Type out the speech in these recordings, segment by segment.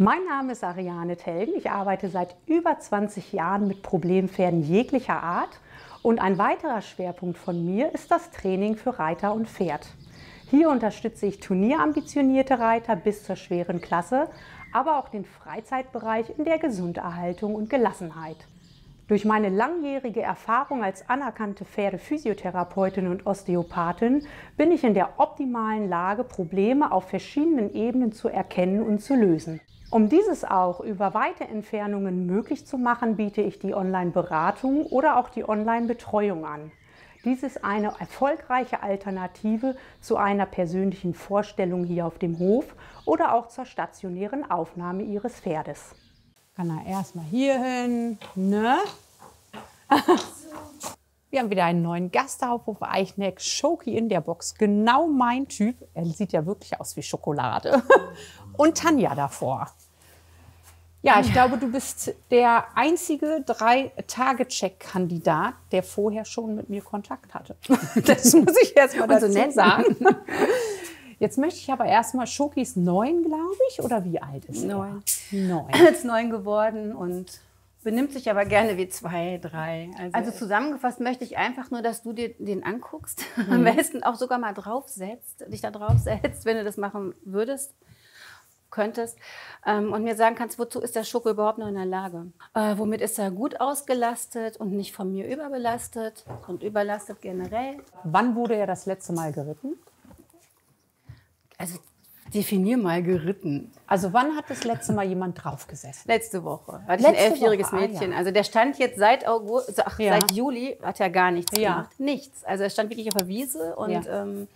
Mein Name ist Ariane Telgen. Ich arbeite seit über 20 Jahren mit Problempferden jeglicher Art. Und ein weiterer Schwerpunkt von mir ist das Training für Reiter und Pferd. Hier unterstütze ich turnierambitionierte Reiter bis zur schweren Klasse, aber auch den Freizeitbereich in der Gesunderhaltung und Gelassenheit. Durch meine langjährige Erfahrung als anerkannte Pferdephysiotherapeutin und Osteopathin bin ich in der optimalen Lage, Probleme auf verschiedenen Ebenen zu erkennen und zu lösen. Um dieses auch über weite Entfernungen möglich zu machen, biete ich die Online-Beratung oder auch die Online-Betreuung an. Dies ist eine erfolgreiche Alternative zu einer persönlichen Vorstellung hier auf dem Hof oder auch zur stationären Aufnahme Ihres Pferdes. Kann er erstmal hier hin, ne? Wir haben wieder einen neuen Gast auf Hof Eichneck, Schoki in der Box. Genau mein Typ. Er sieht ja wirklich aus wie Schokolade. Und Tanja davor. Ja, ich glaube, du bist der einzige Drei-Tage-Check-Kandidat, der vorher schon mit mir Kontakt hatte. Das muss ich erst mal dazu so sagen. Jetzt möchte ich aber erstmal, Schoki ist neun, glaube ich, oder wie alt ist Neun. er? Neun. Jetzt neun geworden und benimmt sich aber gerne wie zwei, drei. Also, also zusammengefasst möchte ich einfach nur, dass du dir den anguckst. Am besten auch sogar mal draufsetzt, dich da draufsetzt, wenn du das machen würdest könntest ähm, und mir sagen kannst, wozu ist der Schoko überhaupt noch in der Lage? Äh, womit ist er gut ausgelastet und nicht von mir überbelastet und überlastet generell? Wann wurde er das letzte Mal geritten? Also definier mal geritten. Also wann hat das letzte Mal jemand draufgesessen? Letzte Woche hatte ich ein Letzte elfjähriges Woche, ah, Mädchen. ja. Also der stand jetzt seit August, ach, Ja. seit Juli hat er gar nichts Ja. gemacht. Nichts. Also er stand wirklich auf der Wiese und Ja. ähm,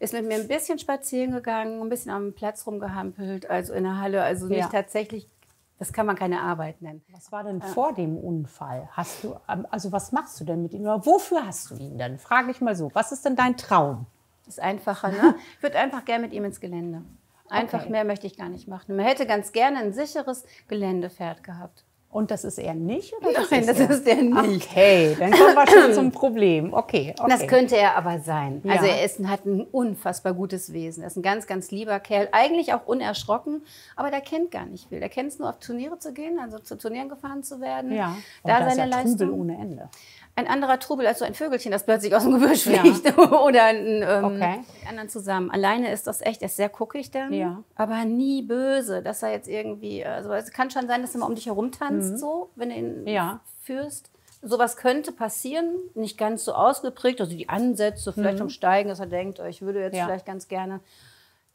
ist mit mir ein bisschen spazieren gegangen, ein bisschen am Platz rumgehampelt, also in der Halle. Also nicht tatsächlich, das kann man keine Arbeit nennen. Was war denn vor dem Unfall? Hast du, ähm, also was machst du denn mit ihm? Oder wofür hast du ihn denn? Frage ich mal so. Was ist denn dein Traum? Das ist einfacher, ne? Ich würde einfach gerne mit ihm ins Gelände. Einfach Okay. mehr möchte ich gar nicht machen. Man hätte ganz gerne ein sicheres Geländepferd gehabt. Und das ist er nicht? Oder Nein, das er? ist er nicht. Okay, dann kommen wir schon zum Problem. Okay, okay. Das könnte er aber sein. Ja. Also er ist, hat ein unfassbar gutes Wesen. Er ist ein ganz, ganz lieber Kerl. Eigentlich auch unerschrocken, aber der kennt gar nicht viel. Der kennt es nur, auf Turniere zu gehen, also zu Turnieren gefahren zu werden. ja, da Aber das ist seine ja Leistung. ohne Ende. Ein anderer Trubel als so ein Vögelchen, das plötzlich aus dem Gebüsch Ja. fliegt. Oder ein, ähm, Okay. anderen zusammen. Alleine ist das echt, er ist sehr guckig dann, Ja. aber nie böse, dass er jetzt irgendwie, also es kann schon sein, dass er mal um dich herum tanzt, so, wenn du ihn Mhm. Ja. führst. Sowas könnte passieren, nicht ganz so ausgeprägt, also die Ansätze vielleicht umsteigen, dass er denkt, oh, ich würde jetzt Mhm. Ja. vielleicht ganz gerne.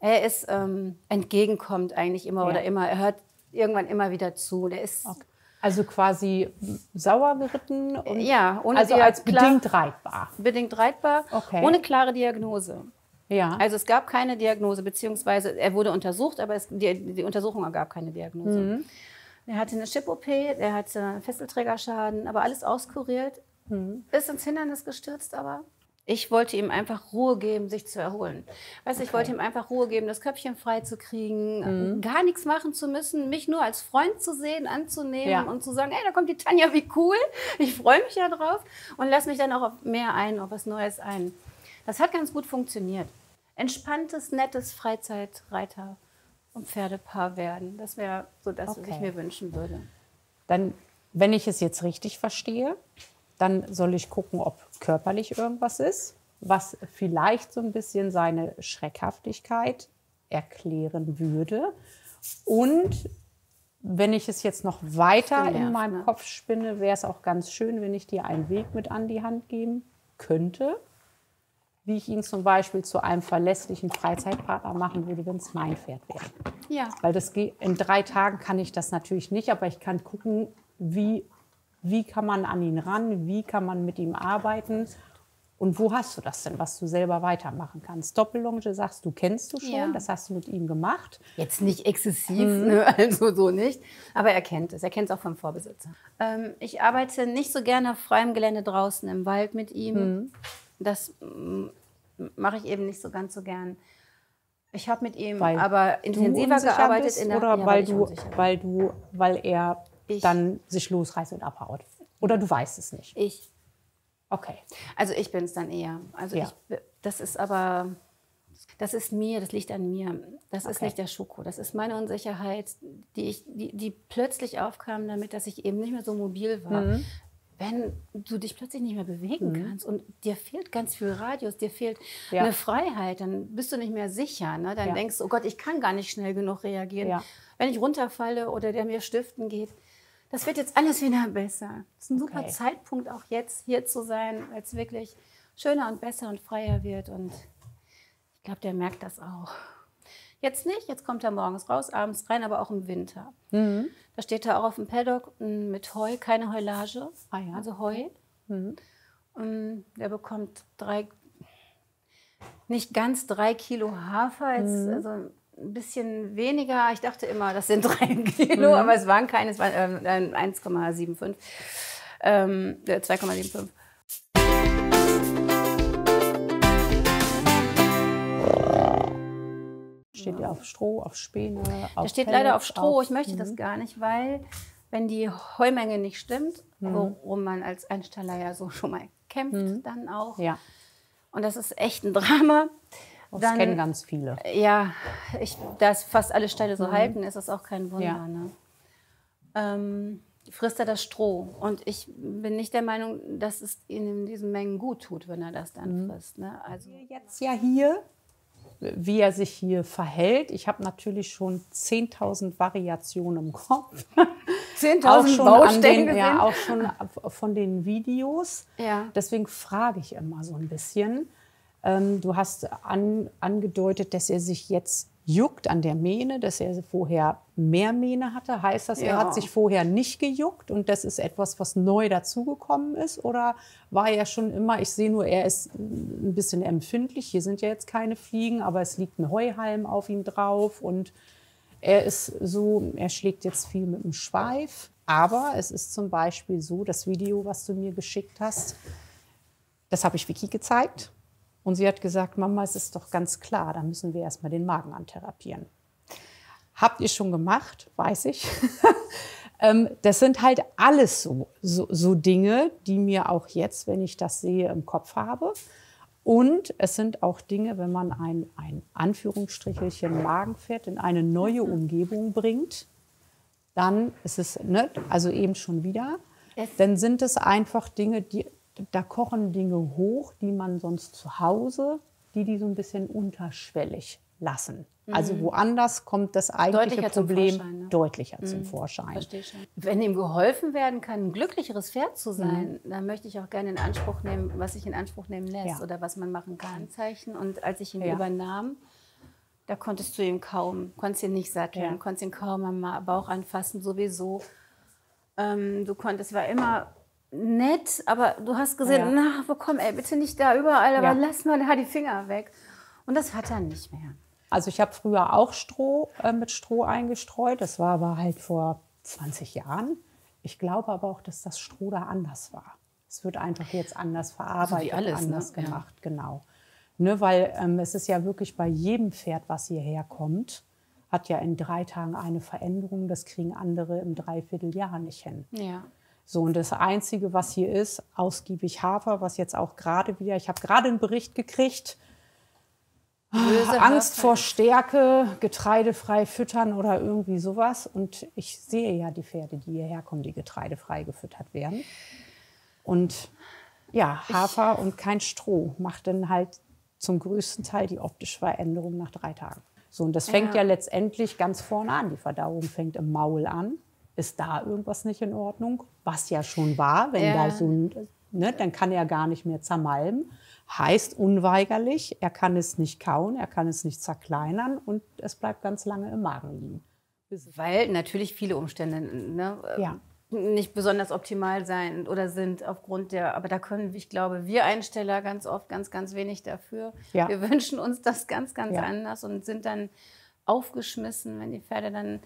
Er ist ähm, entgegenkommt eigentlich immer Ja. oder immer, er hört irgendwann immer wieder zu. Der ist Also quasi sauer geritten und ja ohne also als klar- bedingt reitbar. bedingt reitbar, Okay. ohne klare Diagnose. Ja. Also es gab keine Diagnose, beziehungsweise er wurde untersucht, aber es, die, die Untersuchung ergab keine Diagnose. Mhm. Er hatte eine Chip-OP, er hatte einen Fesselträgerschaden, aber alles auskuriert. Mhm. Ist ins Hindernis gestürzt, aber ich wollte ihm einfach Ruhe geben, sich zu erholen. Weißt du, ich wollte ihm einfach Ruhe geben, das Köpfchen frei zu kriegen, Mhm. gar nichts machen zu müssen, mich nur als Freund zu sehen, anzunehmen Ja. und zu sagen, ey, da kommt die Tanja, wie cool, ich freue mich ja drauf und lass mich dann auch auf mehr ein, auf was Neues ein. Das hat ganz gut funktioniert. Entspanntes, nettes Freizeitreiter und Pferdepaar werden. Das wäre so das, was Okay. ich mir wünschen würde. Dann, wenn ich es jetzt richtig verstehe, dann soll ich gucken, ob körperlich irgendwas ist, was vielleicht so ein bisschen seine Schreckhaftigkeit erklären würde. Und wenn ich es jetzt noch weiter in Genervt, meinem ne? Kopf spinne, wäre es auch ganz schön, wenn ich dir einen Weg mit an die Hand geben könnte, wie ich ihn zum Beispiel zu einem verlässlichen Freizeitpartner machen würde, wenn es mein Pferd wäre. Ja, Weil das geht, in drei Tagen kann ich das natürlich nicht, aber ich kann gucken, wie, wie kann man an ihn ran, wie kann man mit ihm arbeiten und wo hast du das denn, was du selber weitermachen kannst. Doppellonge sagst du, kennst du schon, Ja. das hast du mit ihm gemacht. Jetzt nicht exzessiv, ne? also so nicht. Aber er kennt es. Er kennt es auch vom Vorbesitzer. Ähm, ich arbeite nicht so gerne auf freiem Gelände draußen im Wald mit ihm. Das mm, mache ich eben nicht so ganz so gern. Ich habe mit ihm Weil aber intensiver gearbeitet bist in der oder ja, weil, ich du, weil du, weil er Ich- dann sich losreißt und abhaut. Oder du weißt es nicht. Ich. Okay. Also ich bin es dann eher. Also Ja. ich, das ist aber, das ist mir, das liegt an mir. Das ist Okay. nicht der Schoko. Das ist meine Unsicherheit. die, ich, die, die plötzlich aufkamen damit, dass ich eben nicht mehr so mobil war. Mhm. Wenn du dich plötzlich nicht mehr bewegen kannst und dir fehlt ganz viel Radius, dir fehlt Ja. eine Freiheit, dann bist du nicht mehr sicher. Ne? Dann Ja. denkst du, oh Gott, ich kann gar nicht schnell genug reagieren. Ja. Wenn ich runterfalle oder der mir stiften geht, das wird jetzt alles wieder besser. Das ist ein super Okay. Zeitpunkt, auch jetzt hier zu sein, weil es wirklich schöner und besser und freier wird. Und ich glaube, der merkt das auch. Jetzt nicht, jetzt kommt er morgens raus, abends rein, aber auch im Winter. Mhm. Da steht er auch auf dem Paddock m, mit Heu, keine Heulage, Ah ja, also Heu. Mhm. Ähm, Der bekommt drei, nicht ganz drei Kilo Hafer, jetzt Mhm. also ein bisschen weniger. Ich dachte immer, das sind drei Kilo, Mhm. aber es waren keine, es waren ähm, 1,75, ähm, äh, 2,75. Steht ihr auf Stroh, auf Späne, auf Der steht leider auf Pellets, Stroh. auf- Ich möchte Mhm. das gar nicht, weil wenn die Heumenge nicht stimmt, worum man als Einsteller ja so schon mal kämpft, dann auch. Ja, Und das ist echt ein Drama. Das Dann- kennen ganz viele. Ja, ich, da es fast alle Ställe so halten, ist das auch kein Wunder. Ja. Ne? Ähm, frisst er das Stroh. Und ich bin nicht der Meinung, dass es ihm in diesen Mengen gut tut, wenn er das dann frisst. Ne? Also, Jetzt ja hier, wie er sich hier verhält. Ich habe natürlich schon 10.000 Variationen im Kopf. 10.000 auch schon, an Baustellen den, ja, auch schon von den Videos. Ja. Deswegen frage ich immer so ein bisschen. Ähm, du hast an, angedeutet, dass er sich jetzt juckt an der Mähne, dass er vorher mehr Mähne hatte. Heißt das, er Ja. hat sich vorher nicht gejuckt und das ist etwas, was neu dazugekommen ist? Oder war er schon immer, ich sehe nur, er ist ein bisschen empfindlich. Hier sind ja jetzt keine Fliegen, aber es liegt ein Heuhalm auf ihm drauf und er ist so, er schlägt jetzt viel mit dem Schweif. Aber es ist zum Beispiel so, das Video, was du mir geschickt hast, das habe ich Vicky gezeigt. Und sie hat gesagt, Mama, es ist doch ganz klar, da müssen wir erstmal den Magen antherapieren. Habt ihr schon gemacht, weiß ich. ähm, das sind halt alles so, so, so Dinge, die mir auch jetzt, wenn ich das sehe, im Kopf habe. Und es sind auch Dinge, wenn man ein, ein Anführungsstrichelchen Magenfett in eine neue Umgebung bringt, dann ist es, ne, also eben schon wieder, dann sind es einfach Dinge, die, da kochen Dinge hoch, die man sonst zu Hause, die die so ein bisschen unterschwellig lassen. Also woanders kommt das eigentliche Mhm. Deutlicher zum Problem Vorschein, ne? deutlicher zum Vorschein. Verstehe schon. Wenn ihm geholfen werden kann, ein glücklicheres Pferd zu sein, dann möchte ich auch gerne in Anspruch nehmen, was sich in Anspruch nehmen lässt Ja. oder was man machen kann. Zeichen. Und als ich ihn Ja. übernahm, da konntest du ihn kaum, konntest ihn nicht satteln, Ja. konntest ihn kaum am Bauch anfassen, sowieso. Ähm, du konntest, war immer nett, aber du hast gesehen, Ja. na, wo komm, ey, bitte nicht da überall, aber Ja. lass mal da die Finger weg. Und das hat er nicht mehr. Also ich habe früher auch Stroh äh, mit Stroh eingestreut. Das war aber halt vor 20 Jahren. Ich glaube aber auch, dass das Stroh da anders war. Es wird einfach jetzt anders verarbeitet, alles, ne? anders Ja. gemacht, genau. Ne, weil ähm, es ist ja wirklich bei jedem Pferd, was hierher kommt, hat ja in drei Tagen eine Veränderung. Das kriegen andere im Dreivierteljahr nicht hin. Ja. So, und das Einzige, was hier ist, ausgiebig Hafer, was jetzt auch gerade wieder, ich habe gerade einen Bericht gekriegt, Böse Angst Hafer. vor Stärke, getreidefrei füttern oder irgendwie sowas. Und ich sehe ja die Pferde, die hierher kommen, die getreidefrei gefüttert werden. Und ja, Hafer und kein Stroh macht dann halt zum größten Teil die optische Veränderung nach drei Tagen. So, und das fängt ja. Ja. letztendlich ganz vorne an. Die Verdauung fängt im Maul an. Ist da irgendwas nicht in Ordnung? Was ja schon war, wenn Ja. da so ein, ne, dann kann er gar nicht mehr zermalmen. Heißt unweigerlich, er kann es nicht kauen, er kann es nicht zerkleinern und es bleibt ganz lange im Magen liegen. Weil natürlich viele Umstände ne, Ja. nicht besonders optimal sein oder sind aufgrund der, aber da können, ich glaube, wir Einsteller ganz oft ganz, ganz wenig dafür. Ja. Wir wünschen uns das ganz, ganz anders und sind dann aufgeschmissen, wenn die Pferde dann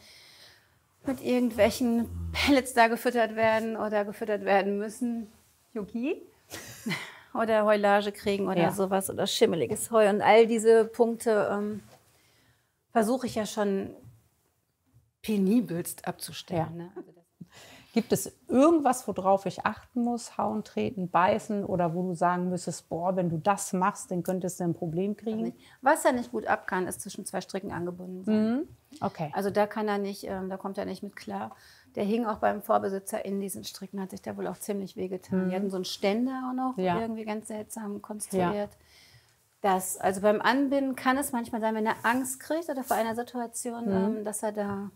mit irgendwelchen Pellets da gefüttert werden oder gefüttert werden müssen. Yuki? oder Heulage kriegen oder Ja. sowas oder schimmeliges Heu und all diese Punkte ähm, versuche ich ja schon penibelst abzustellen. Ja. Ne? Also Gibt es irgendwas, worauf ich achten muss? Hauen, treten, beißen oder wo du sagen müsstest, boah, wenn du das machst, dann könntest du ein Problem kriegen? Was er nicht gut ab kann, ist zwischen zwei Stricken angebunden sein. Mhm. Okay. Also da kann er nicht, ähm, da kommt er nicht mit klar. Der hing auch beim Vorbesitzer in diesen Stricken, hat sich da wohl auch ziemlich wehgetan. Die hatten so einen Ständer auch noch, Ja. irgendwie ganz seltsam konstruiert. Das, also beim Anbinden kann es manchmal sein, wenn er Angst kriegt oder vor einer Situation, ähm, dass er da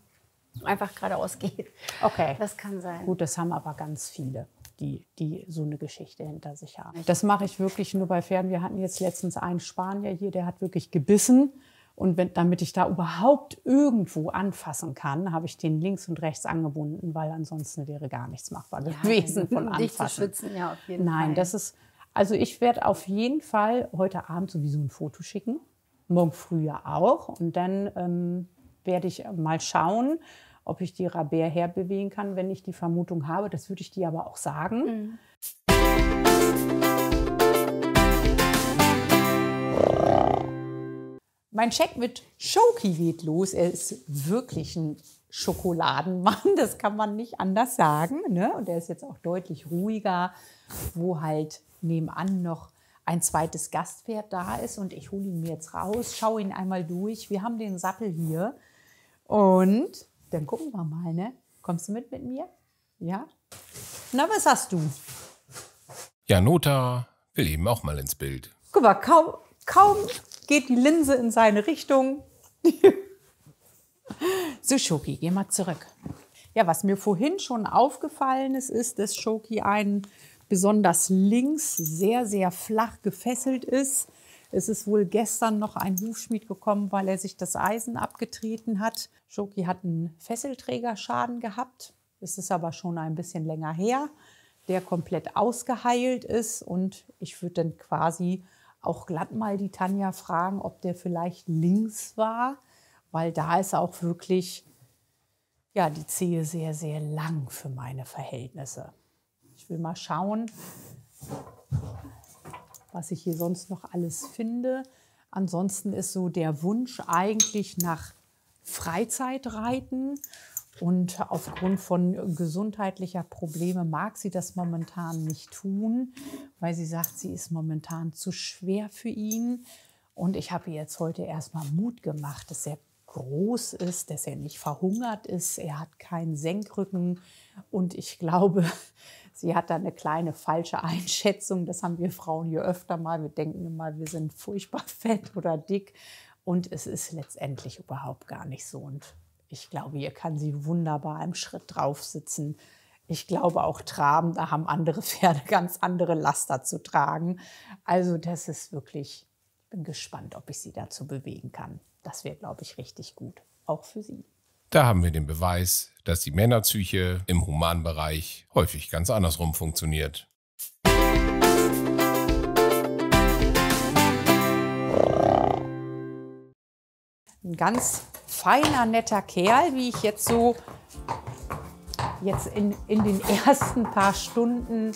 einfach geradeaus geht. Okay. Das kann sein. Gut, das haben aber ganz viele, die, die so eine Geschichte hinter sich haben. Das mache ich wirklich nur bei Pferden. Wir hatten jetzt letztens einen Spanier hier, der hat wirklich gebissen. Und wenn, damit ich da überhaupt irgendwo anfassen kann, habe ich den links und rechts angebunden, weil ansonsten wäre gar nichts machbar gewesen von um dich zu anfassen. schützen, ja, auf jeden Nein, Fall. das ist, also ich werde auf jeden Fall heute Abend sowieso ein Foto schicken, morgen früh ja auch. Und dann ähm, werde ich mal schauen, ob ich die Rabea herbewegen kann, wenn ich die Vermutung habe. Das würde ich dir aber auch sagen. Mein Check mit Schoki geht los. Er ist wirklich ein Schokoladenmann, das kann man nicht anders sagen. Ne? Und er ist jetzt auch deutlich ruhiger, wo halt nebenan noch ein zweites Gastpferd da ist. Und ich hole ihn mir jetzt raus, schaue ihn einmal durch. Wir haben den Sattel hier. Und dann gucken wir mal, ne? Kommst du mit mit mir? Ja? Na, was hast du? Janota will eben auch mal ins Bild. Guck mal, kaum, kaum geht die Linse in seine Richtung. so, Schoki, geh mal zurück. Ja, was mir vorhin schon aufgefallen ist, ist, dass Schoki ein besonders links sehr, sehr flach gefesselt ist. Es ist wohl gestern noch ein Hufschmied gekommen, weil er sich das Eisen abgetreten hat. Schoki hat einen Fesselträgerschaden gehabt. Es ist aber schon ein bisschen länger her, der komplett ausgeheilt ist. Und ich würde dann quasi auch glatt mal die Tanja fragen, ob der vielleicht links war, weil da ist auch wirklich ja, die Zehe sehr, sehr lang für meine Verhältnisse. Ich will mal schauen, was ich hier sonst noch alles finde. Ansonsten ist so der Wunsch eigentlich nach Freizeitreiten. Und aufgrund von gesundheitlicher Probleme mag sie das momentan nicht tun, weil sie sagt, sie ist momentan zu schwer für ihn. Und ich habe ihr jetzt heute erstmal Mut gemacht, dass er groß ist, dass er nicht verhungert ist. Er hat keinen Senkrücken. Und ich glaube, sie hat da eine kleine falsche Einschätzung. Das haben wir Frauen hier öfter mal. Wir denken immer, wir sind furchtbar fett oder dick. Und es ist letztendlich überhaupt gar nicht so. Und ich glaube, hier kann sie wunderbar im Schritt drauf sitzen. Ich glaube auch Traben, da haben andere Pferde ganz andere Laster zu tragen. Also das ist wirklich, ich bin gespannt, ob ich sie dazu bewegen kann. Das wäre, glaube ich, richtig gut, auch für sie. Da haben wir den Beweis, dass die Männerpsyche im Humanbereich häufig ganz andersrum funktioniert. Ein ganz feiner, netter Kerl, wie ich jetzt so jetzt in, in den ersten paar Stunden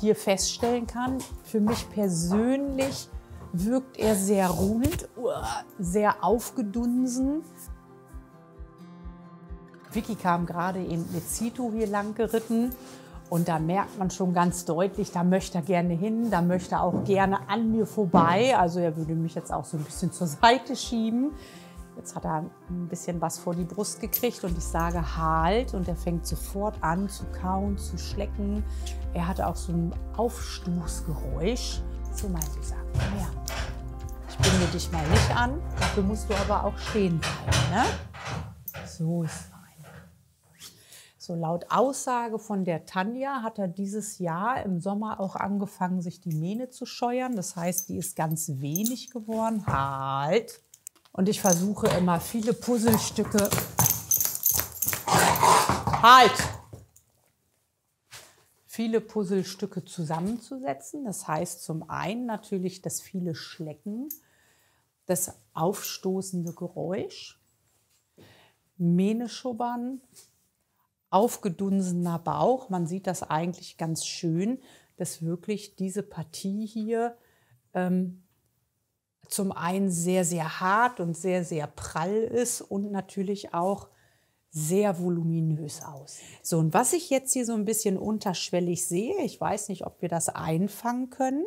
hier feststellen kann. Für mich persönlich wirkt er sehr rund, sehr aufgedunsen. Vicky kam gerade eben mit Zito hier lang geritten und da merkt man schon ganz deutlich, da möchte er gerne hin, da möchte er auch gerne an mir vorbei. Also er würde mich jetzt auch so ein bisschen zur Seite schieben. Jetzt hat er ein bisschen was vor die Brust gekriegt und ich sage halt und er fängt sofort an zu kauen, zu schlecken. Er hat auch so ein Aufstoßgeräusch. So mein Süßer, komm her. Ich binde dich mal nicht an, dafür musst du aber auch stehen bleiben. Ne? So ist fein. So laut Aussage von der Tanja hat er dieses Jahr im Sommer auch angefangen, sich die Mähne zu scheuern. Das heißt, die ist ganz wenig geworden. Halt. Und ich versuche immer viele Puzzlestücke. Halt! Viele Puzzlestücke zusammenzusetzen. Das heißt zum einen natürlich das viele Schlecken, das aufstoßende Geräusch, Mähne schubbern, aufgedunsener Bauch. Man sieht das eigentlich ganz schön, dass wirklich diese Partie hier ähm, zum einen sehr, sehr hart und sehr, sehr prall ist und natürlich auch sehr voluminös aussieht. So, und was ich jetzt hier so ein bisschen unterschwellig sehe, ich weiß nicht, ob wir das einfangen können,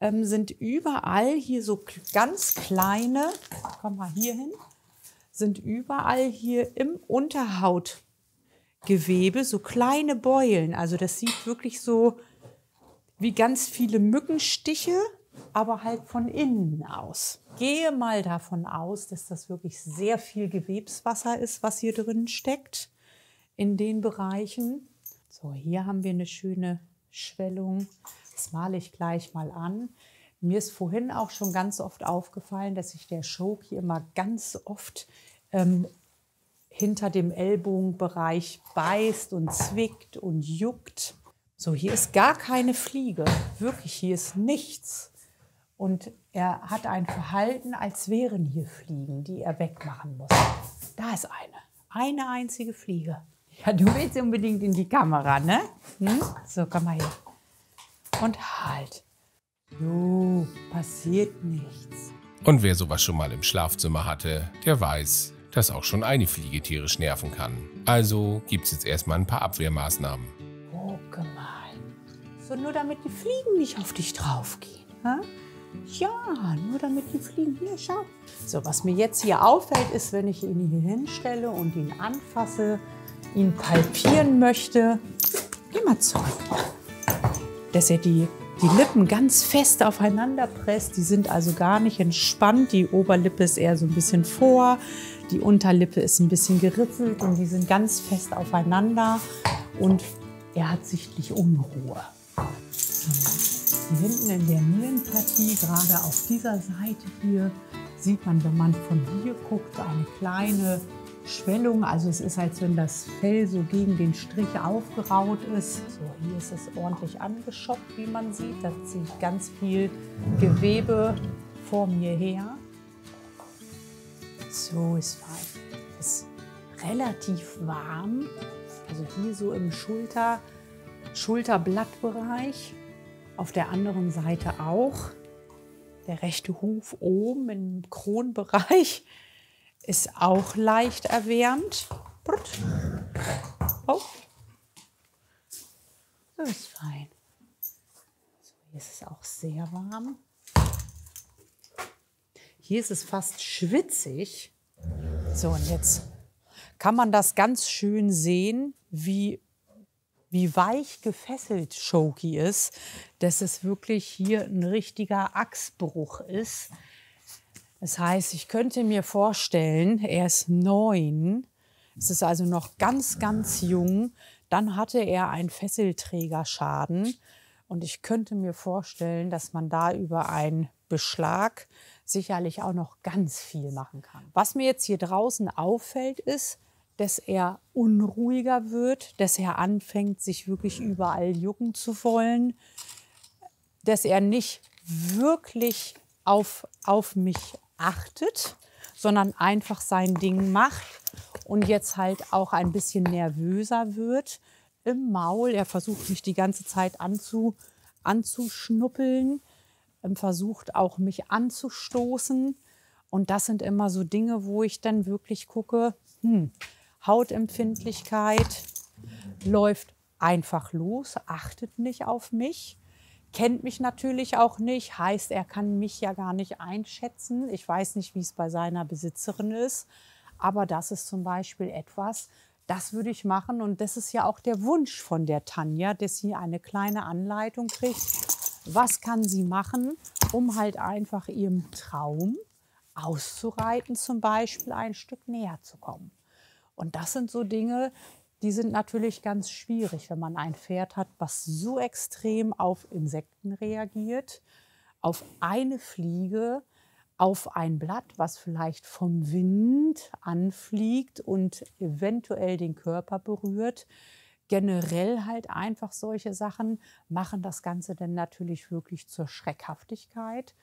ähm, sind überall hier so ganz kleine, komm mal hier hin, sind überall hier im Unterhautgewebe so kleine Beulen. Also das sieht wirklich so wie ganz viele Mückenstiche, aber halt von innen aus. Gehe mal davon aus, dass das wirklich sehr viel Gewebswasser ist, was hier drin steckt in den Bereichen. So, hier haben wir eine schöne Schwellung. Das male ich gleich mal an. Mir ist vorhin auch schon ganz oft aufgefallen, dass sich der Shoki immer ganz oft ähm, hinter dem Ellbogenbereich beißt und zwickt und juckt. So, hier ist gar keine Fliege. Wirklich, hier ist nichts. Und er hat ein Verhalten, als wären hier Fliegen, die er wegmachen muss. Da ist eine. Eine einzige Fliege. Ja, du willst unbedingt in die Kamera, ne? Hm? So, komm mal her. Und halt. Jo, passiert nichts. Und wer sowas schon mal im Schlafzimmer hatte, der weiß, dass auch schon eine Fliege tierisch nerven kann. Also gibt's jetzt erstmal ein paar Abwehrmaßnahmen. Gucke mal. So nur damit die Fliegen nicht auf dich draufgehen. Ha? Ja, nur damit die Fliegen hier schau. So, was mir jetzt hier auffällt, ist, wenn ich ihn hier hinstelle und ihn anfasse, ihn palpieren möchte. Geh mal zurück. Dass er die, die Lippen ganz fest aufeinander presst. Die sind also gar nicht entspannt. Die Oberlippe ist eher so ein bisschen vor. Die Unterlippe ist ein bisschen geriffelt und die sind ganz fest aufeinander. Und er hat sichtlich Unruhe. Hinten in der Nierenpartie, gerade auf dieser Seite hier, sieht man, wenn man von hier guckt, eine kleine Schwellung. Also es ist, als wenn das Fell so gegen den Strich aufgeraut ist. So, hier ist es ordentlich angeschoppt, wie man sieht. Da ziehe ich ganz viel Gewebe vor mir her. So ist fein. Ist relativ warm. Also hier so im Schulter, Schulterblattbereich. Auf der anderen Seite auch. Der rechte Huf oben im Kronbereich ist auch leicht erwärmt. Oh. So ist fein. So, hier ist es auch sehr warm. Hier ist es fast schwitzig. So, und jetzt kann man das ganz schön sehen, wie wie weich gefesselt Shoki ist, dass es wirklich hier ein richtiger Achsbruch ist. Das heißt, ich könnte mir vorstellen, er ist neun, es ist also noch ganz, ganz jung, dann hatte er einen Fesselträgerschaden und ich könnte mir vorstellen, dass man da über einen Beschlag sicherlich auch noch ganz viel machen kann. Was mir jetzt hier draußen auffällt, ist, dass er unruhiger wird, dass er anfängt, sich wirklich überall jucken zu wollen, dass er nicht wirklich auf, auf mich achtet, sondern einfach sein Ding macht und jetzt halt auch ein bisschen nervöser wird im Maul. Er versucht mich die ganze Zeit anzu, anzuschnuppeln, versucht auch mich anzustoßen. Und das sind immer so Dinge, wo ich dann wirklich gucke, hm, Hautempfindlichkeit, läuft einfach los, achtet nicht auf mich, kennt mich natürlich auch nicht, heißt, er kann mich ja gar nicht einschätzen. Ich weiß nicht, wie es bei seiner Besitzerin ist, aber das ist zum Beispiel etwas, das würde ich machen und das ist ja auch der Wunsch von der Tanja, dass sie eine kleine Anleitung kriegt. Was kann sie machen, um halt einfach ihrem Traum auszureiten, zum Beispiel ein Stück näher zu kommen? Und das sind so Dinge, die sind natürlich ganz schwierig, wenn man ein Pferd hat, was so extrem auf Insekten reagiert, auf eine Fliege, auf ein Blatt, was vielleicht vom Wind anfliegt und eventuell den Körper berührt. Generell halt einfach solche Sachen machen das Ganze dann natürlich wirklich zur Schreckhaftigkeit.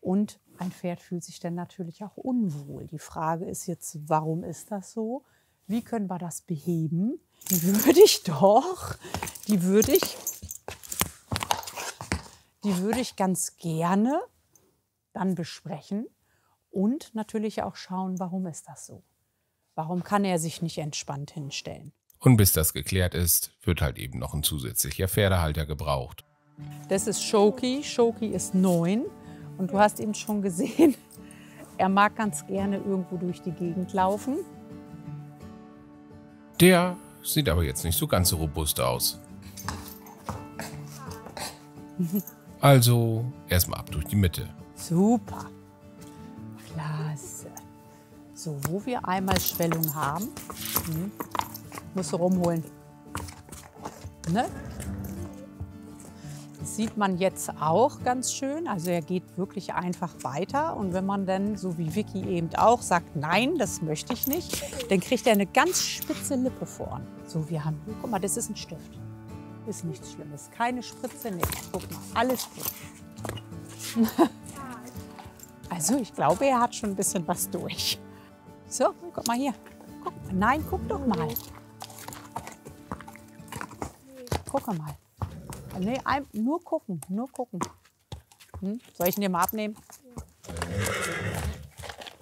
Und ein Pferd fühlt sich dann natürlich auch unwohl. Die Frage ist jetzt, warum ist das so? Wie können wir das beheben? Die würde ich doch, die würde ich, die würde ich ganz gerne dann besprechen und natürlich auch schauen, warum ist das so? Warum kann er sich nicht entspannt hinstellen? Und bis das geklärt ist, wird halt eben noch ein zusätzlicher Pferdehalter gebraucht. Das ist Shoki. Shoki ist neun. Und du hast ihn schon gesehen, er mag ganz gerne irgendwo durch die Gegend laufen. Der sieht aber jetzt nicht so ganz so robust aus. Also erstmal ab durch die Mitte. Super. Klasse. So, wo wir einmal Schwellung haben, hm, musst du rumholen. Ne? Das sieht man jetzt auch ganz schön. Also er geht wirklich einfach weiter. Und wenn man dann, so wie Vicky eben auch, sagt, nein, das möchte ich nicht, dann kriegt er eine ganz spitze Lippe vorn. So, wir haben, guck mal, das ist ein Stift. Ist nichts Schlimmes. Keine Spritze, nichts. Guck mal, alles gut. also ich glaube, er hat schon ein bisschen was durch. So, guck mal hier. Guck, nein, guck doch mal. Guck mal. Nee, ein, nur gucken, nur gucken. Hm? Soll ich ihn dir mal abnehmen?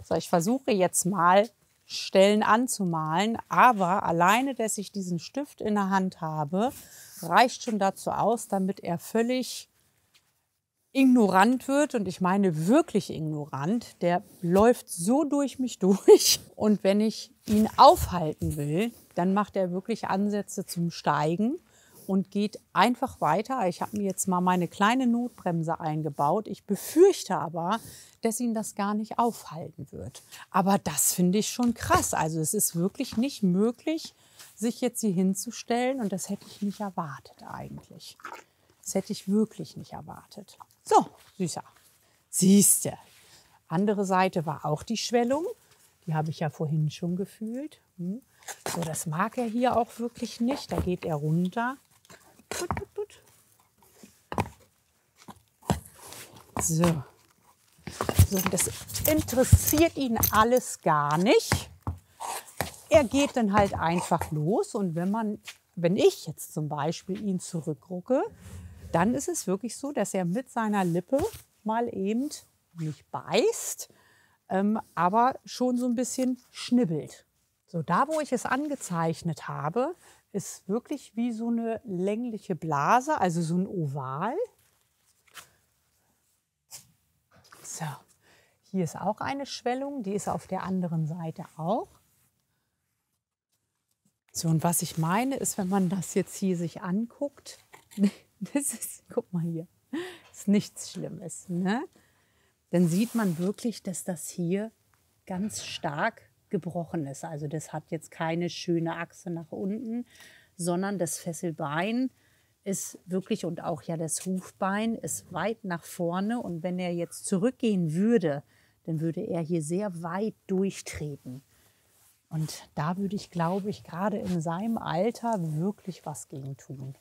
So, ich versuche jetzt mal Stellen anzumalen, aber alleine, dass ich diesen Stift in der Hand habe, reicht schon dazu aus, damit er völlig ignorant wird und ich meine wirklich ignorant, der läuft so durch mich durch und wenn ich ihn aufhalten will, dann macht er wirklich Ansätze zum Steigen und geht einfach weiter. Ich habe mir jetzt mal meine kleine Notbremse eingebaut. Ich befürchte aber, dass ihn das gar nicht aufhalten wird. Aber das finde ich schon krass. Also es ist wirklich nicht möglich, sich jetzt hier hinzustellen und das hätte ich nicht erwartet eigentlich. Das hätte ich wirklich nicht erwartet. So, süßer. Siehste. Andere Seite war auch die Schwellung. Die habe ich ja vorhin schon gefühlt. Hm. So, das mag er hier auch wirklich nicht. Da geht er runter. Gut, gut, gut. So. so. Das interessiert ihn alles gar nicht. Er geht dann halt einfach los und wenn man, wenn ich jetzt zum Beispiel ihn zurückrucke, dann ist es wirklich so, dass er mit seiner Lippe mal eben nicht beißt, ähm, aber schon so ein bisschen schnibbelt. So, da wo ich es angezeichnet habe, ist wirklich wie so eine längliche Blase, also so ein Oval. So, hier ist auch eine Schwellung, die ist auf der anderen Seite auch. So, und was ich meine, ist, wenn man das jetzt hier sich anguckt, das ist, guck mal hier, ist nichts Schlimmes, ne? Dann sieht man wirklich, dass das hier ganz stark gebrochen ist. Also das hat jetzt keine schöne Achse nach unten, sondern das Fesselbein ist wirklich und auch ja das Hufbein ist weit nach vorne und wenn er jetzt zurückgehen würde, dann würde er hier sehr weit durchtreten. Und da würde ich, glaube ich, gerade in seinem Alter wirklich was gegen tun.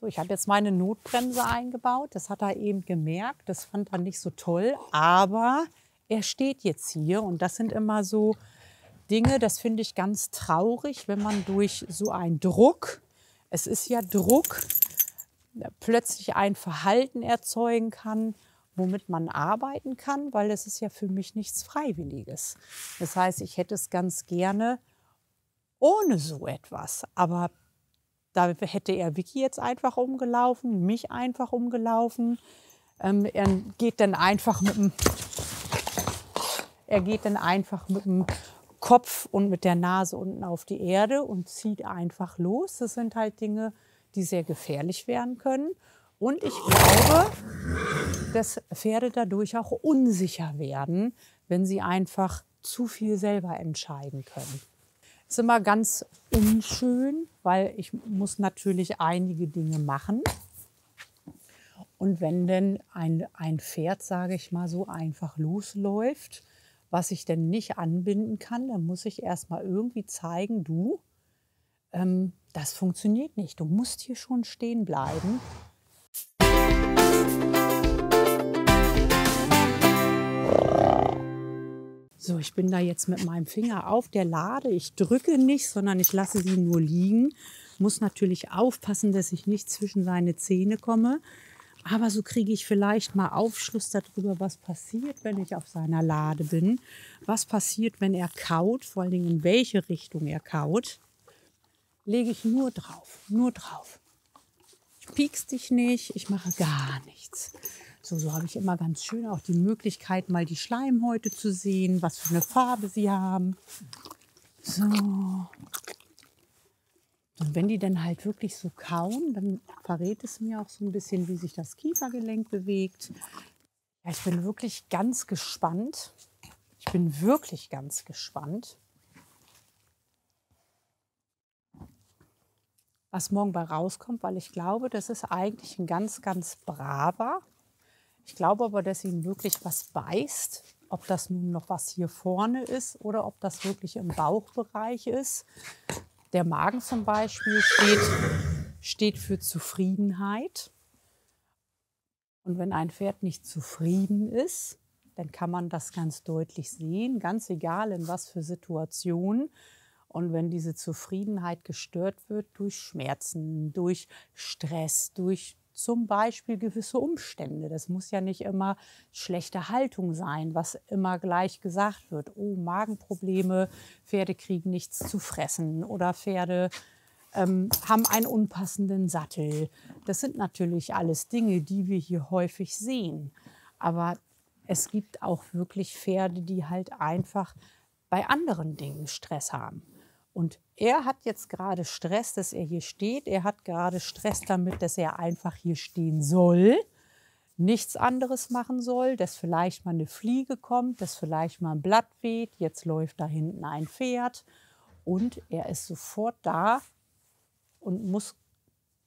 So, ich habe jetzt meine Notbremse eingebaut. Das hat er eben gemerkt. Das fand er nicht so toll. Aber er steht jetzt hier und das sind immer so Dinge, das finde ich ganz traurig, wenn man durch so einen Druck, es ist ja Druck, plötzlich ein Verhalten erzeugen kann, womit man arbeiten kann, weil es ist ja für mich nichts Freiwilliges. Das heißt, ich hätte es ganz gerne ohne so etwas. Aber da hätte er Vicky jetzt einfach umgelaufen, mich einfach umgelaufen. Ähm, er geht dann einfach mit dem, er geht dann einfach mit dem Kopf und mit der Nase unten auf die Erde und zieht einfach los. Das sind halt Dinge, die sehr gefährlich werden können. Und ich glaube, dass Pferde dadurch auch unsicher werden, wenn sie einfach zu viel selber entscheiden können. Das ist immer ganz unschön, weil ich muss natürlich einige Dinge machen. Und wenn denn ein, ein Pferd, sage ich mal so, einfach losläuft, was ich denn nicht anbinden kann, dann muss ich erst mal irgendwie zeigen, du, ähm, das funktioniert nicht. Du musst hier schon stehen bleiben. So, ich bin da jetzt mit meinem Finger auf der Lade. Ich drücke nicht, sondern ich lasse sie nur liegen. Muss natürlich aufpassen, dass ich nicht zwischen seine Zähne komme. Aber so kriege ich vielleicht mal Aufschluss darüber, was passiert, wenn ich auf seiner Lade bin. Was passiert, wenn er kaut, vor allen Dingen in welche Richtung er kaut. Lege ich nur drauf, nur drauf. Ich piek's dich nicht, ich mache gar nichts. So, so habe ich immer ganz schön auch die Möglichkeit, mal die Schleimhäute zu sehen, was für eine Farbe sie haben. So. Und wenn die dann halt wirklich so kauen, dann verrät es mir auch so ein bisschen, wie sich das Kiefergelenk bewegt. Ja, ich bin wirklich ganz gespannt. Ich bin wirklich ganz gespannt, was morgen bei rauskommt, weil ich glaube, das ist eigentlich ein ganz, ganz braver. Ich glaube aber, dass ihn wirklich was beißt. Ob das nun noch was hier vorne ist oder ob das wirklich im Bauchbereich ist. Der Magen zum Beispiel steht, steht für Zufriedenheit. Und wenn ein Pferd nicht zufrieden ist, dann kann man das ganz deutlich sehen, ganz egal in was für Situationen. Und wenn diese Zufriedenheit gestört wird durch Schmerzen, durch Stress, durch zum Beispiel gewisse Umstände. Das muss ja nicht immer schlechte Haltung sein, was immer gleich gesagt wird. Oh, Magenprobleme, Pferde kriegen nichts zu fressen oder Pferde ähm, haben einen unpassenden Sattel. Das sind natürlich alles Dinge, die wir hier häufig sehen. Aber es gibt auch wirklich Pferde, die halt einfach bei anderen Dingen Stress haben. Und er hat jetzt gerade Stress, dass er hier steht. Er hat gerade Stress damit, dass er einfach hier stehen soll, nichts anderes machen soll, dass vielleicht mal eine Fliege kommt, dass vielleicht mal ein Blatt weht. Jetzt läuft da hinten ein Pferd und er ist sofort da und muss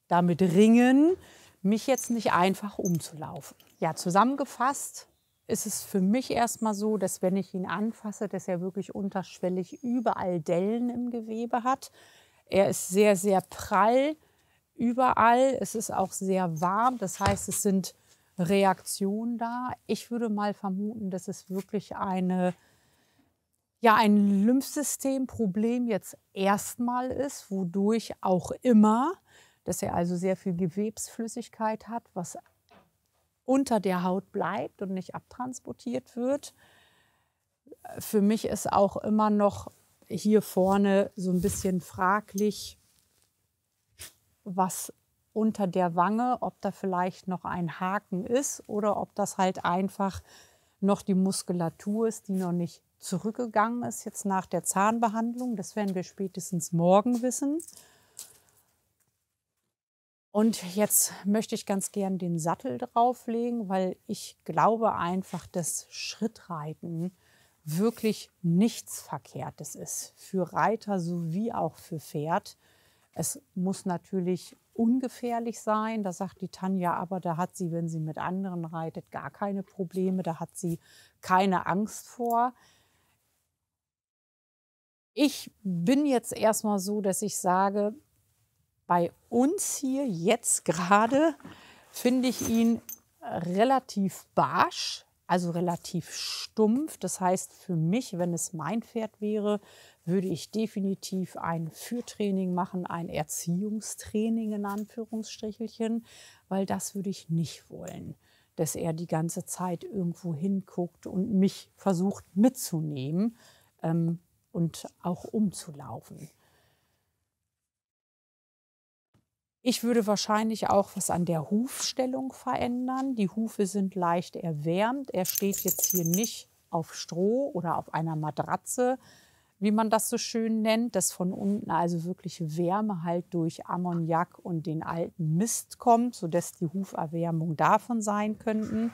damit ringen, mich jetzt nicht einfach umzulaufen. Ja, zusammengefasst, ist es für mich erstmal so, dass wenn ich ihn anfasse, dass er wirklich unterschwellig überall Dellen im Gewebe hat. Er ist sehr, sehr prall überall. Es ist auch sehr warm. Das heißt, es sind Reaktionen da. Ich würde mal vermuten, dass es wirklich eine, ja, ein Lymphsystemproblem jetzt erstmal ist, wodurch auch immer, dass er also sehr viel Gewebsflüssigkeit hat, was unter der Haut bleibt und nicht abtransportiert wird. Für mich ist auch immer noch hier vorne so ein bisschen fraglich, was unter der Wange, ob da vielleicht noch ein Haken ist oder ob das halt einfach noch die Muskulatur ist, die noch nicht zurückgegangen ist jetzt nach der Zahnbehandlung. Das werden wir spätestens morgen wissen. Und jetzt möchte ich ganz gern den Sattel drauflegen, weil ich glaube einfach, dass Schrittreiten wirklich nichts Verkehrtes ist für Reiter sowie auch für Pferd. Es muss natürlich ungefährlich sein. Da sagt die Tanja, aber da hat sie, wenn sie mit anderen reitet, gar keine Probleme. Da hat sie keine Angst vor. Ich bin jetzt erstmal so, dass ich sage, bei uns hier jetzt gerade finde ich ihn relativ barsch, also relativ stumpf. Das heißt, für mich, wenn es mein Pferd wäre, würde ich definitiv ein Führtraining machen, ein Erziehungstraining in Anführungsstrichelchen, weil das würde ich nicht wollen, dass er die ganze Zeit irgendwo hinguckt und mich versucht mitzunehmen ähm, und auch umzulaufen. Ich würde wahrscheinlich auch was an der Hufstellung verändern. Die Hufe sind leicht erwärmt. Er steht jetzt hier nicht auf Stroh oder auf einer Matratze, wie man das so schön nennt, dass von unten also wirklich Wärme halt durch Ammoniak und den alten Mist kommt, sodass die Huferwärmung davon sein könnten.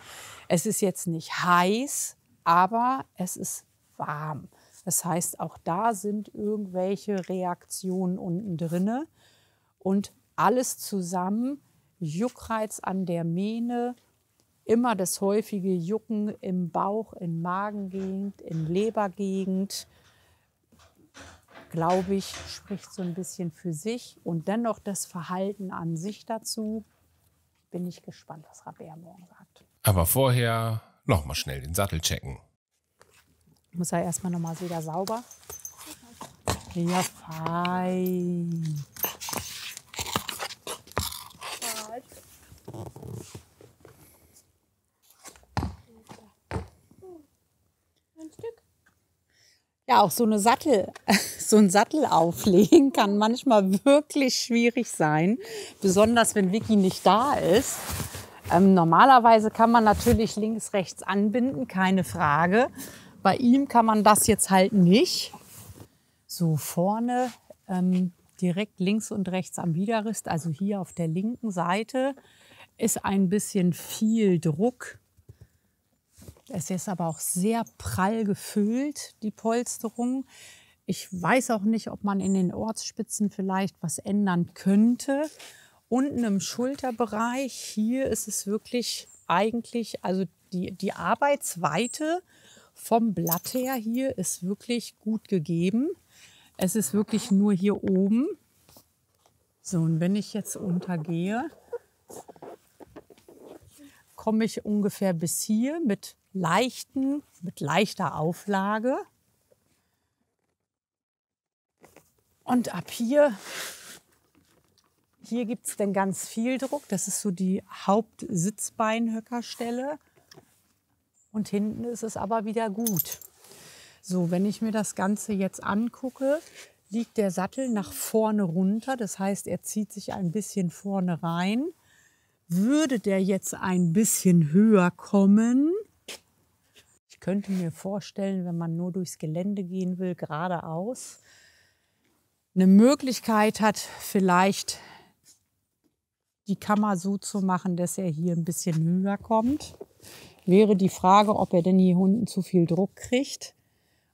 Es ist jetzt nicht heiß, aber es ist warm. Das heißt, auch da sind irgendwelche Reaktionen unten drinne. Und alles zusammen, Juckreiz an der Mähne, immer das häufige Jucken im Bauch, in Magengegend, in Lebergegend, glaube ich, spricht so ein bisschen für sich. Und dennoch das Verhalten an sich dazu. Bin ich gespannt, was Rabea morgen sagt. Aber vorher noch mal schnell den Sattel checken. Muss er erstmal noch mal wieder sauber. Ja, fein. Ein Stück. Ja, auch so eine Sattel, so ein Sattel auflegen kann manchmal wirklich schwierig sein, besonders wenn Vicky nicht da ist. Ähm, normalerweise kann man natürlich links, rechts anbinden, keine Frage. Bei ihm kann man das jetzt halt nicht. So vorne ähm, direkt links und rechts am Widerrist, also hier auf der linken Seite, ist ein bisschen viel Druck. Es ist aber auch sehr prall gefüllt, die Polsterung. Ich weiß auch nicht, ob man in den Ortsspitzen vielleicht was ändern könnte. Unten im Schulterbereich, hier ist es wirklich eigentlich, also die, die Arbeitsweite vom Blatt her hier ist wirklich gut gegeben. Es ist wirklich nur hier oben. So, und wenn ich jetzt untergehe, komme ich ungefähr bis hier mit leichten, mit leichter Auflage. Und ab hier, hier gibt es dann ganz viel Druck. Das ist so die Hauptsitzbeinhöckerstelle. Und hinten ist es aber wieder gut. So, wenn ich mir das Ganze jetzt angucke, liegt der Sattel nach vorne runter. Das heißt, er zieht sich ein bisschen vorne rein. Würde der jetzt ein bisschen höher kommen, ich könnte mir vorstellen, wenn man nur durchs Gelände gehen will, geradeaus, eine Möglichkeit hat, vielleicht die Kammer so zu machen, dass er hier ein bisschen höher kommt. Wäre die Frage, ob er denn hier unten zu viel Druck kriegt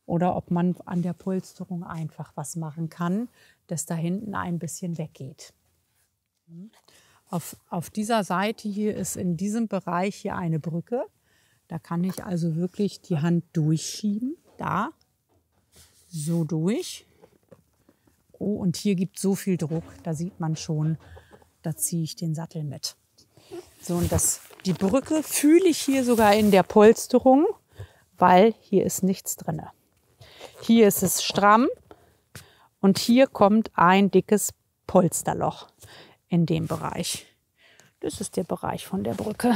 oder ob man an der Polsterung einfach was machen kann, dass da hinten ein bisschen weggeht. Auf, auf dieser Seite hier ist in diesem Bereich hier eine Brücke. Da kann ich also wirklich die Hand durchschieben. Da, so durch. Oh, und hier gibt es so viel Druck, da sieht man schon, da ziehe ich den Sattel mit. So, und das, die Brücke fühle ich hier sogar in der Polsterung, weil hier ist nichts drin. Hier ist es stramm und hier kommt ein dickes Polsterloch in dem Bereich. Das ist der Bereich von der Brücke.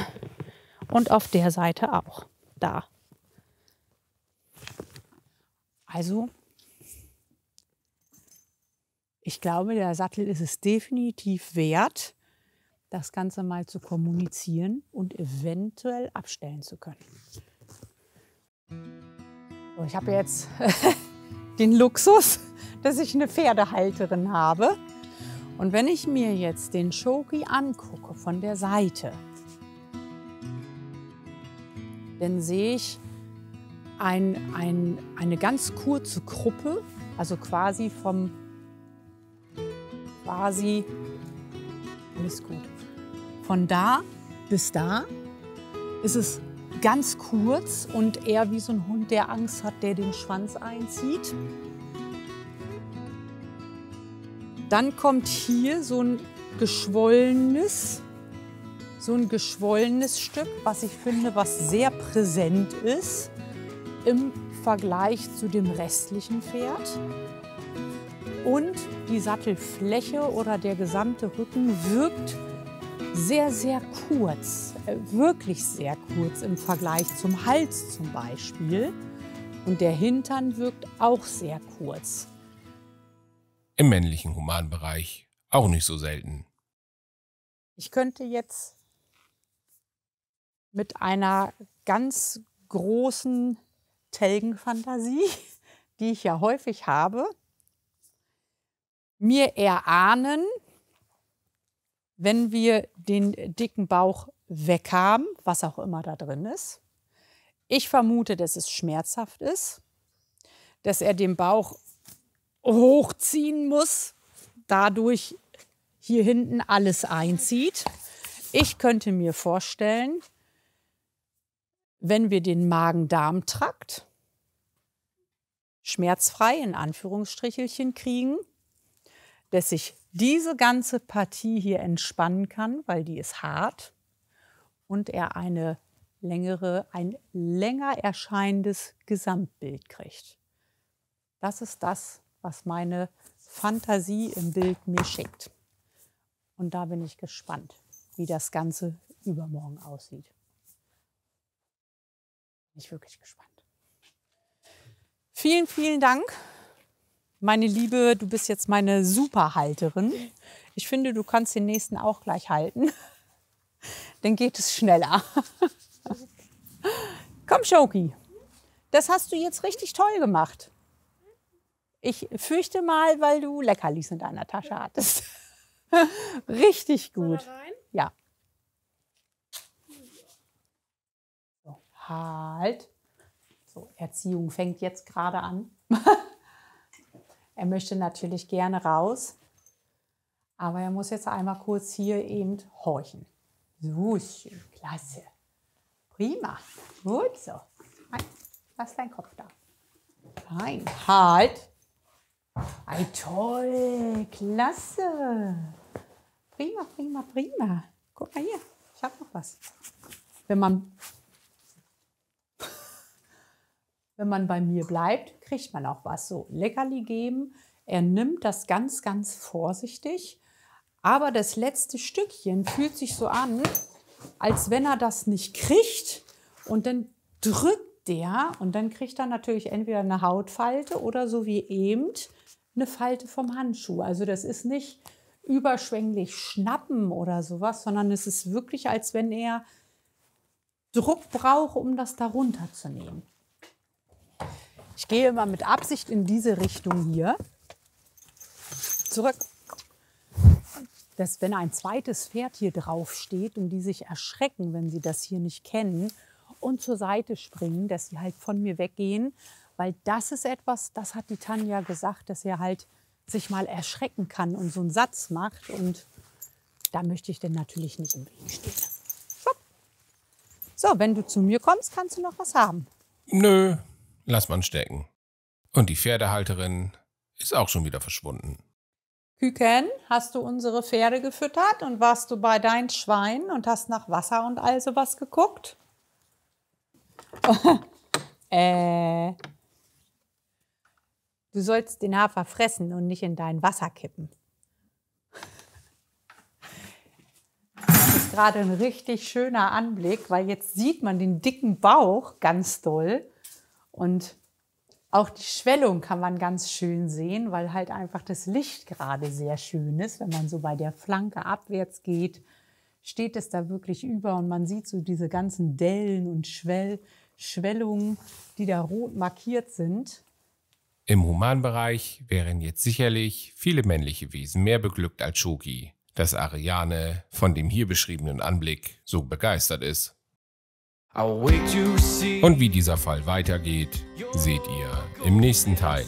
Und auf der Seite auch. Da. Also, ich glaube, der Sattel ist es definitiv wert, das Ganze mal zu kommunizieren und eventuell abstellen zu können. So, ich habe jetzt den Luxus, dass ich eine Pferdehalterin habe. Und wenn ich mir jetzt den Shoki angucke von der Seite, dann sehe ich ein, ein, eine ganz kurze Gruppe, also quasi vom quasi alles gut. Von da bis da ist es ganz kurz und eher wie so ein Hund, der Angst hat, der den Schwanz einzieht. Dann kommt hier so ein geschwollenes, so ein geschwollenes Stück, was ich finde, was sehr präsent ist im Vergleich zu dem restlichen Pferd. Und die Sattelfläche oder der gesamte Rücken wirkt sehr, sehr kurz, äh, wirklich sehr kurz im Vergleich zum Hals zum Beispiel. Und der Hintern wirkt auch sehr kurz. Im männlichen Humanbereich auch nicht so selten. Ich könnte jetzt mit einer ganz großen Telgenfantasie, die ich ja häufig habe, mir erahnen, wenn wir den dicken Bauch weghaben, was auch immer da drin ist. Ich vermute, dass es schmerzhaft ist, dass er den Bauch hochziehen muss, dadurch hier hinten alles einzieht. Ich könnte mir vorstellen, wenn wir den Magen-Darm-Trakt schmerzfrei in Anführungsstrichelchen kriegen, dass sich diese ganze Partie hier entspannen kann, weil die ist hart und er eine längere, ein länger erscheinendes Gesamtbild kriegt. Das ist das, was meine Fantasie im Bild mir schickt. Und da bin ich gespannt, wie das Ganze übermorgen aussieht. Bin ich wirklich gespannt. Vielen, vielen Dank. Meine Liebe, du bist jetzt meine Superhalterin. Ich finde, du kannst den nächsten auch gleich halten. Dann geht es schneller. Komm, Shoki. Das hast du jetzt richtig toll gemacht. Ich fürchte mal, weil du Leckerlis in deiner Tasche hattest. richtig gut. Ja. So, halt. So, Erziehung fängt jetzt gerade an. er möchte natürlich gerne raus, aber er muss jetzt einmal kurz hier eben horchen. So schön, klasse. Prima. Gut so. Lass deinen Kopf da. Nein, halt. Ei, toll, klasse. Prima, prima, prima. Guck mal hier, ich habe noch was. Wenn man wenn man bei mir bleibt, kriegt man auch was. So, Leckerli geben. Er nimmt das ganz, ganz vorsichtig. Aber das letzte Stückchen fühlt sich so an, als wenn er das nicht kriegt. Und dann drückt der und dann kriegt er natürlich entweder eine Hautfalte oder so wie eben eine Falte vom Handschuh. Also das ist nicht überschwänglich schnappen oder sowas, sondern es ist wirklich, als wenn er Druck braucht, um das darunter zu nehmen. Ich gehe immer mit Absicht in diese Richtung hier. Zurück. Dass wenn ein zweites Pferd hier drauf steht und die sich erschrecken, wenn sie das hier nicht kennen und zur Seite springen, dass sie halt von mir weggehen, weil das ist etwas, das hat die Tanja gesagt, dass er halt sich mal erschrecken kann und so einen Satz macht und da möchte ich denn natürlich nicht im Weg stehen. So, wenn du zu mir kommst, kannst du noch was haben. Nö, lass man stecken. Und die Pferdehalterin ist auch schon wieder verschwunden. Küken, hast du unsere Pferde gefüttert und warst du bei deinen Schweinen und hast nach Wasser und all sowas geguckt? äh, du sollst den Hafer fressen und nicht in dein Wasser kippen. Das ist gerade ein richtig schöner Anblick, weil jetzt sieht man den dicken Bauch ganz doll und auch die Schwellung kann man ganz schön sehen, weil halt einfach das Licht gerade sehr schön ist. Wenn man so bei der Flanke abwärts geht, steht es da wirklich über und man sieht so diese ganzen Dellen und Schwell Schwellungen, die da rot markiert sind. Im Humanbereich wären jetzt sicherlich viele männliche Wesen mehr beglückt als Shoki, dass Ariane von dem hier beschriebenen Anblick so begeistert ist. Und wie dieser Fall weitergeht, seht ihr im nächsten Teil.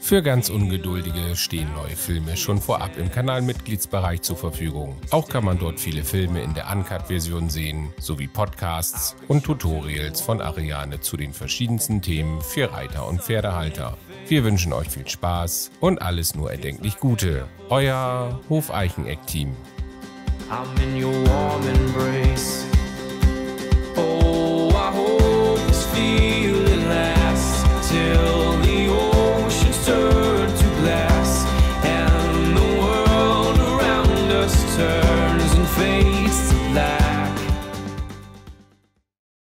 Für ganz Ungeduldige stehen neue Filme schon vorab im Kanalmitgliedsbereich zur Verfügung. Auch kann man dort viele Filme in der Uncut-Version sehen, sowie Podcasts und Tutorials von Ariane zu den verschiedensten Themen für Reiter und Pferdehalter. Wir wünschen euch viel Spaß und alles nur erdenklich Gute. Euer Hofeicheneck-Team. I'm in your warm embrace. Oh, I hope it's feeling.